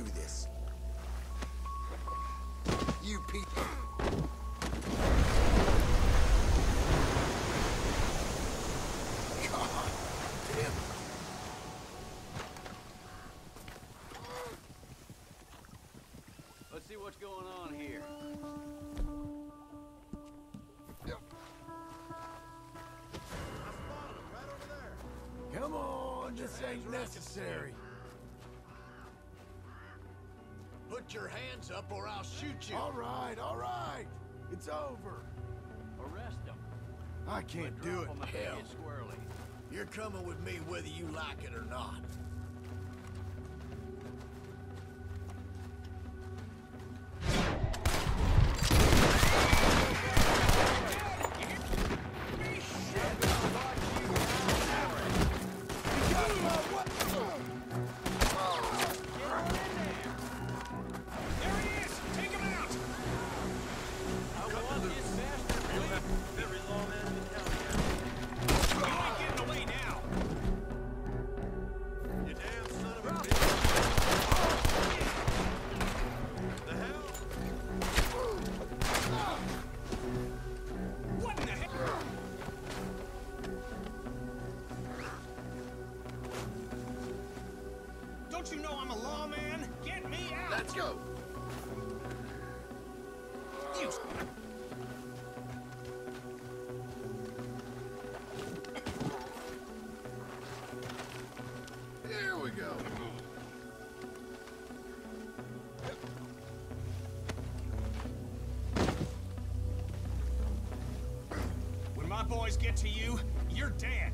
don't this. You people. God damn. Let's see what's going on here. Come on, this ain't necessary. Put your hands up or I'll shoot you. All right, all right. It's over. Arrest them. I can't do it. Drop 'em if they Hell. squirrely. You're coming with me whether you like it or not. Don't you know I'm a lawman? Get me out! Let's go. You Here we go. When my boys get to you, you're dead.